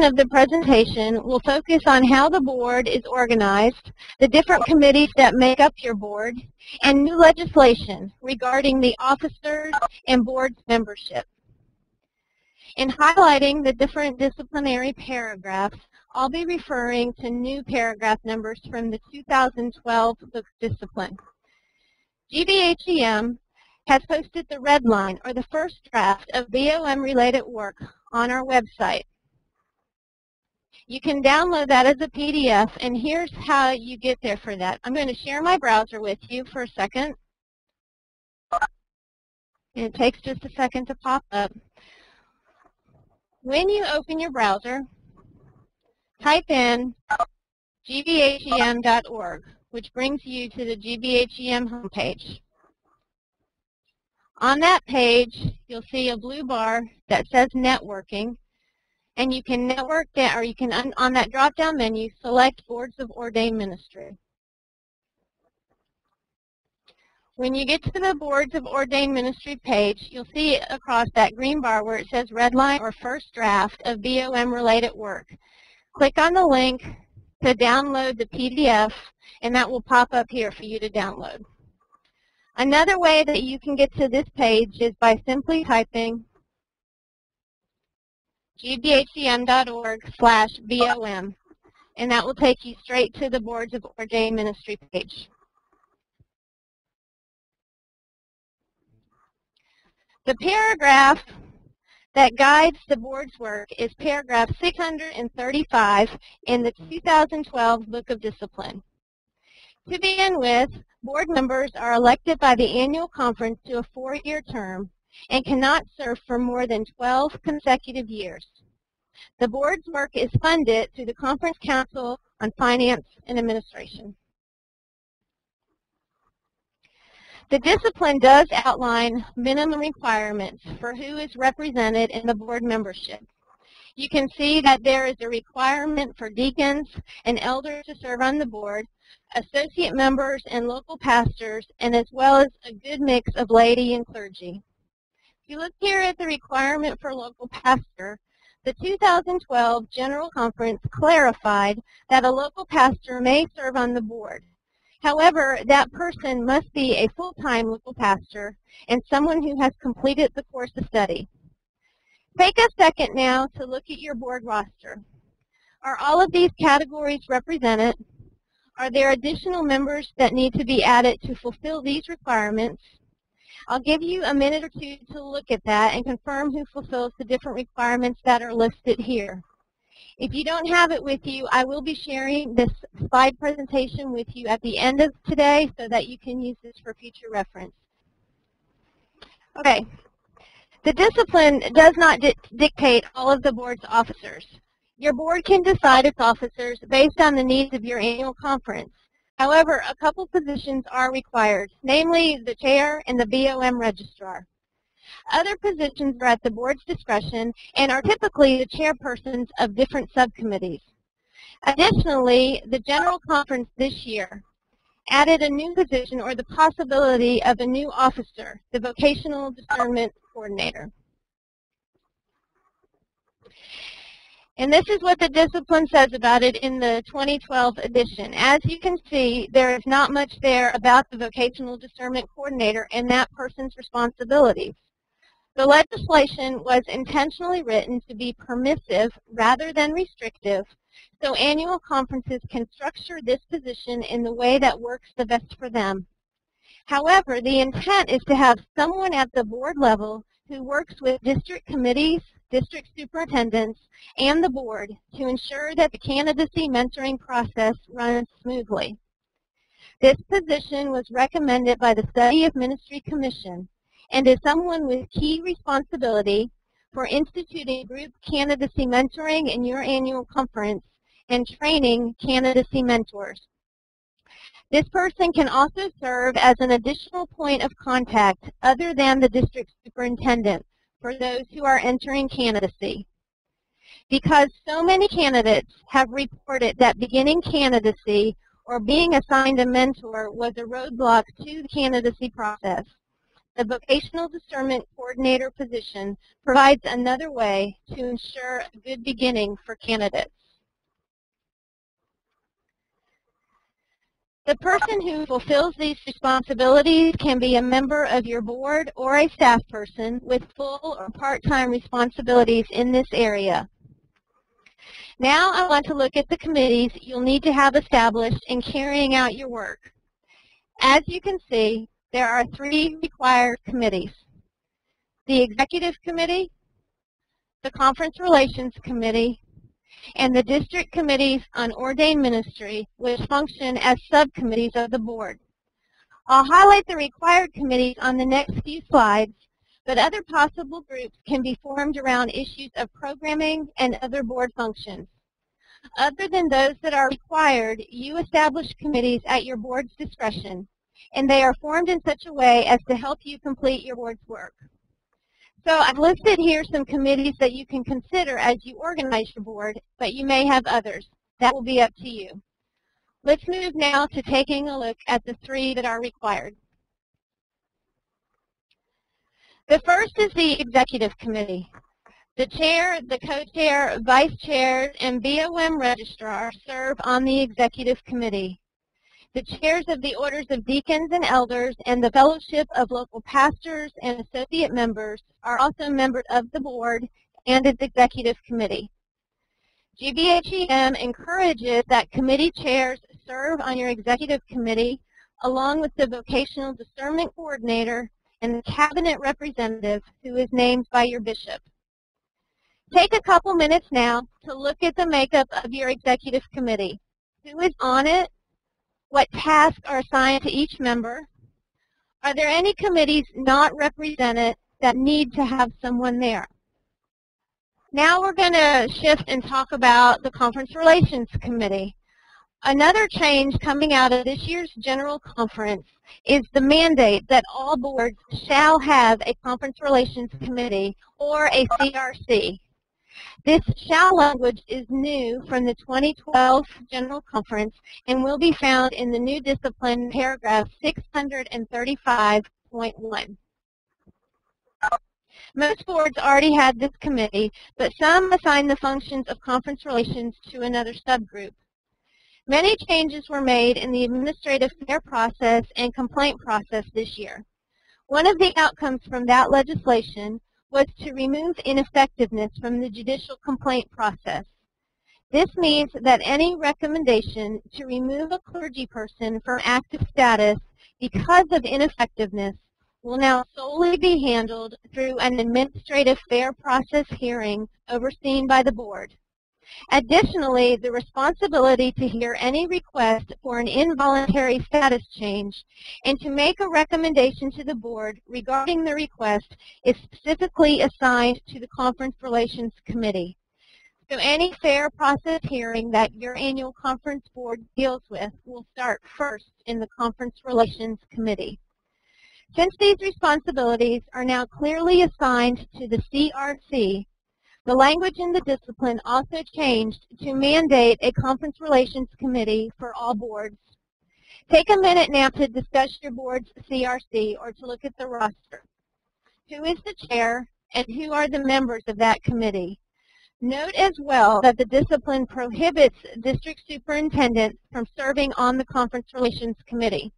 portion of the presentation will focus on how the board is organized, the different committees that make up your board, and new legislation regarding the officers and board's membership. In highlighting the different disciplinary paragraphs, I'll be referring to new paragraph numbers from the 2012 book discipline. GBHEM has posted the red line, or the first draft, of BOM-related work on our website. You can download that as a PDF, and here's how you get there for that. I'm going to share my browser with you for a second. It takes just a second to pop up. When you open your browser, type in gbhem.org, which brings you to the GBHEM homepage. On that page, you'll see a blue bar that says networking, and you can network that, or you can, on that drop-down menu, select Boards of Ordained Ministry. When you get to the Boards of Ordained Ministry page, you'll see across that green bar where it says Redline or First Draft of BOM-related work. Click on the link to download the PDF, and that will pop up here for you to download. Another way that you can get to this page is by simply typing gbhem.org slash BOM, and that will take you straight to the Boards of Ordained Ministry page. The paragraph that guides the board's work is paragraph 635 in the 2012 Book of Discipline. To begin with, board members are elected by the annual conference to a four-year term and cannot serve for more than 12 consecutive years. The board's work is funded through the Conference Council on Finance and Administration. The discipline does outline minimum requirements for who is represented in the board membership. You can see that there is a requirement for deacons and elders to serve on the board, associate members and local pastors, and as well as a good mix of laity and clergy. If you look here at the requirement for local pastor, the 2012 General Conference clarified that a local pastor may serve on the board. However, that person must be a full-time local pastor and someone who has completed the course of study. Take a second now to look at your board roster. Are all of these categories represented? Are there additional members that need to be added to fulfill these requirements? I'll give you a minute or two to look at that and confirm who fulfills the different requirements that are listed here. If you don't have it with you, I will be sharing this slide presentation with you at the end of today so that you can use this for future reference. Okay. The discipline does not di dictate all of the board's officers. Your board can decide its officers based on the needs of your annual conference. However, a couple positions are required, namely the chair and the BOM registrar. Other positions are at the board's discretion and are typically the chairpersons of different subcommittees. Additionally, the General Conference this year added a new position or the possibility of a new officer, the Vocational Discernment Coordinator. And this is what the discipline says about it in the 2012 edition. As you can see, there is not much there about the Vocational Discernment Coordinator and that person's responsibilities. The legislation was intentionally written to be permissive rather than restrictive, so annual conferences can structure this position in the way that works the best for them. However, the intent is to have someone at the board level who works with district committees, district superintendents, and the board to ensure that the candidacy mentoring process runs smoothly. This position was recommended by the Study of Ministry Commission and is someone with key responsibility for instituting group candidacy mentoring in your annual conference and training candidacy mentors. This person can also serve as an additional point of contact other than the district superintendent for those who are entering candidacy. Because so many candidates have reported that beginning candidacy or being assigned a mentor was a roadblock to the candidacy process. the Vocational Discernment Coordinator position provides another way to ensure a good beginning for candidates. The person who fulfills these responsibilities can be a member of your board or a staff person with full or part-time responsibilities in this area. Now I want to look at the committees you'll need to have established in carrying out your work. As you can see, there are three required committees. The Executive Committee, the Conference Relations Committee, and the District Committees on Ordained Ministry, which function as subcommittees of the Board. I'll highlight the required committees on the next few slides, but other possible groups can be formed around issues of programming and other board functions. Other than those that are required, you establish committees at your board's discretion, and they are formed in such a way as to help you complete your board's work. So I've listed here some committees that you can consider as you organize your board, but you may have others. That will be up to you. Let's move now to taking a look at the three that are required. The first is the Executive Committee. The chair, the co-chair, vice chairs, and BOM registrar serve on the Executive Committee. The chairs of the orders of deacons and elders and the fellowship of local pastors and associate members are also members of the board and its executive committee. GBHEM encourages that committee chairs serve on your executive committee along with the vocational discernment coordinator and the cabinet representative who is named by your bishop. Take a couple minutes now to look at the makeup of your executive committee. Who is on it? What tasks are assigned to each member? Are there any committees not represented that need to have someone there? Now we're going to shift and talk about the Conference Relations Committee. Another change coming out of this year's General Conference is the mandate that all boards shall have a Conference Relations Committee or a CRC. This shall language is new from the 2012 General Conference and will be found in the new discipline paragraph 635.1. Most boards already had this committee, but some assigned the functions of conference relations to another subgroup. Many changes were made in the administrative fair process and complaint process this year. One of the outcomes from that legislation was to remove ineffectiveness from the judicial complaint process. This means that any recommendation to remove a clergy person from active status because of ineffectiveness will now solely be handled through an administrative fair process hearing overseen by the board. Additionally, the responsibility to hear any request for an involuntary status change and to make a recommendation to the board regarding the request is specifically assigned to the Conference Relations Committee. So any fair process hearing that your annual conference board deals with will start first in the Conference Relations Committee. Since these responsibilities are now clearly assigned to the CRC, the language in the discipline also changed to mandate a conference relations committee for all boards. Take a minute now to discuss your board's CRC or to look at the roster. Who is the chair and who are the members of that committee? Note as well that the discipline prohibits district superintendents from serving on the conference relations committee.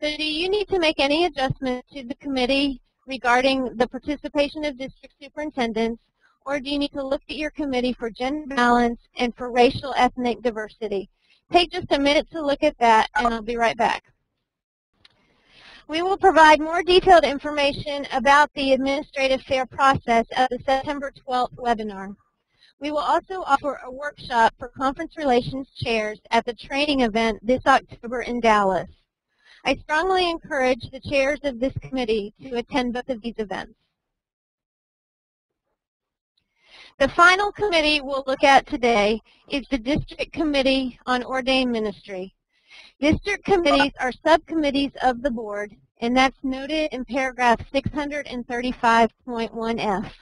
So do you need to make any adjustments to the committee regarding the participation of district superintendents or do you need to look at your committee for gender balance and for racial ethnic diversity? Take just a minute to look at that and I'll be right back. We will provide more detailed information about the administrative fair process at the September 12th webinar. We will also offer a workshop for conference relations chairs at the training event this October in Dallas. I strongly encourage the chairs of this committee to attend both of these events. The final committee we'll look at today is the District Committee on Ordained Ministry. District committees are subcommittees of the board, and that's noted in paragraph 635.1F.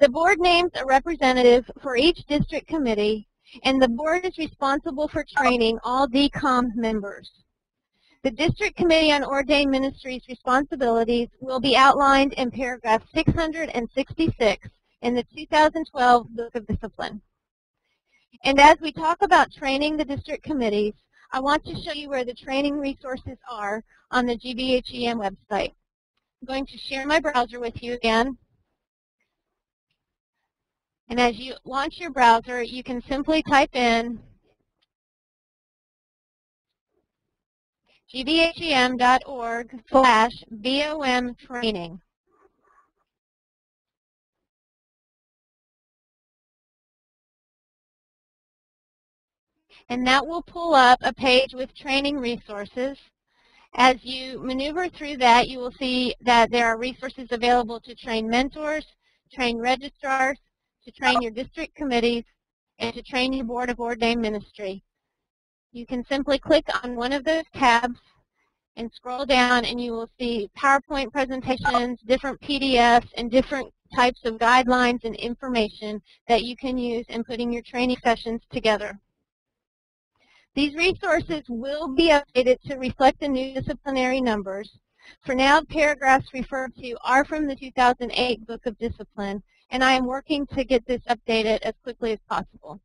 The board names a representative for each district committee, and the board is responsible for training all DCOM members. The District Committee on Ordained Ministries responsibilities will be outlined in paragraph 666 in the 2012 Book of Discipline. And as we talk about training the district committees, I want to show you where the training resources are on the GBHEM website. I'm going to share my browser with you again. And as you launch your browser, you can simply type in gbhem.org slash BOM training. And that will pull up a page with training resources. As you maneuver through that, you will see that there are resources available to train mentors, train registrars, to train your district committees, and to train your Board of Ordained Ministry. You can simply click on one of those tabs and scroll down and you will see PowerPoint presentations, different PDFs, and different types of guidelines and information that you can use in putting your training sessions together. These resources will be updated to reflect the new disciplinary numbers. For now, paragraphs referred to are from the 2008 Book of Discipline, and I am working to get this updated as quickly as possible.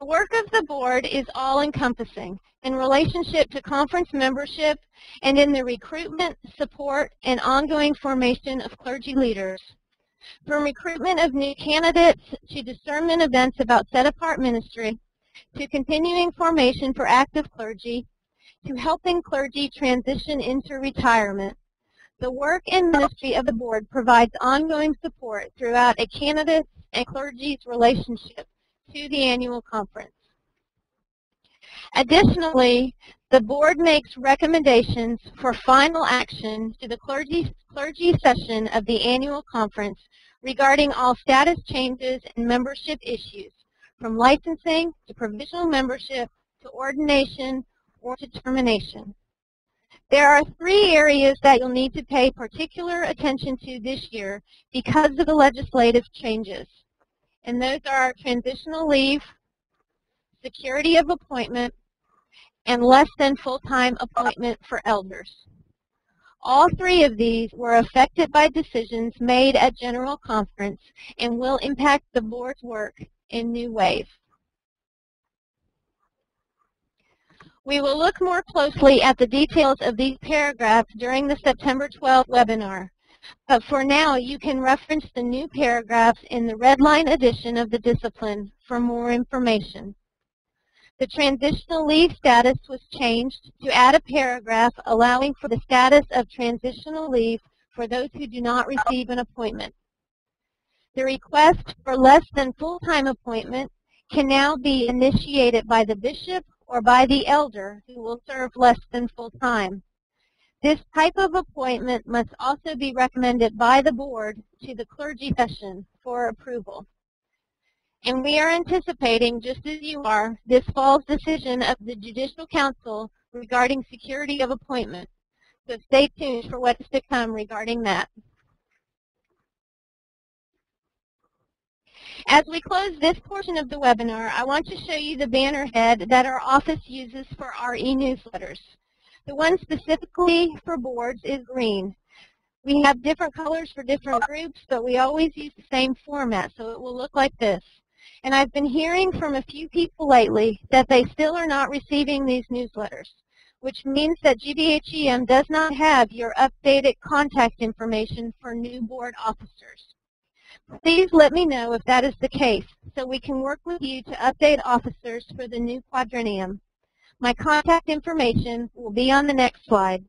The work of the board is all-encompassing in relationship to conference membership and in the recruitment, support, and ongoing formation of clergy leaders. From recruitment of new candidates to discernment events about set-apart ministry, to continuing formation for active clergy, to helping clergy transition into retirement, the work and ministry of the board provides ongoing support throughout a candidate's and clergy's relationship to the annual conference. Additionally, the board makes recommendations for final action to the clergy, clergy session of the annual conference regarding all status changes and membership issues, from licensing to provisional membership to ordination or to termination. There are three areas that you'll need to pay particular attention to this year because of the legislative changes and those are transitional leave, security of appointment, and less than full-time appointment for elders. All three of these were affected by decisions made at General Conference and will impact the board's work in new ways. We will look more closely at the details of these paragraphs during the September 12 webinar. But for now, you can reference the new paragraphs in the Redline edition of the discipline for more information. The transitional leave status was changed to add a paragraph allowing for the status of transitional leave for those who do not receive an appointment. The request for less than full-time appointment can now be initiated by the bishop or by the elder who will serve less than full-time. This type of appointment must also be recommended by the board to the clergy session for approval. And we are anticipating, just as you are, this fall's decision of the Judicial Council regarding security of appointment. So stay tuned for what's to come regarding that. As we close this portion of the webinar, I want to show you the banner head that our office uses for our e-newsletters. The one specifically for boards is green. We have different colors for different groups, but we always use the same format, so it will look like this. And I've been hearing from a few people lately that they still are not receiving these newsletters, which means that GBHEM does not have your updated contact information for new board officers. Please let me know if that is the case so we can work with you to update officers for the new quadrennium. My contact information will be on the next slide.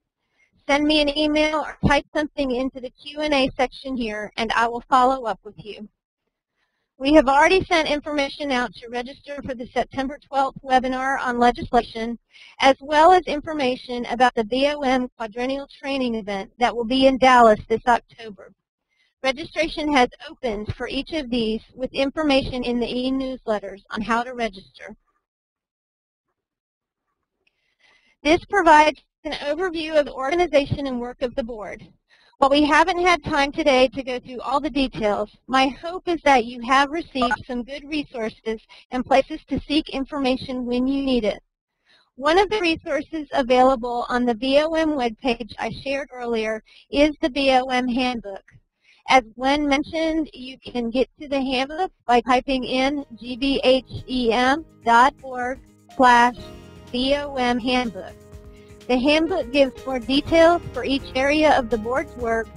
Send me an email or type something into the Q&A section here, and I will follow up with you. We have already sent information out to register for the September 12th webinar on legislation, as well as information about the BOM quadrennial training event that will be in Dallas this October. Registration has opened for each of these with information in the e-newsletters on how to register. This provides an overview of the organization and work of the board. While we haven't had time today to go through all the details, my hope is that you have received some good resources and places to seek information when you need it. One of the resources available on the BOM webpage I shared earlier is the BOM Handbook. As Glenn mentioned, you can get to the handbook by typing in gbhem.org slash BOM Handbook. The handbook gives more details for each area of the board's work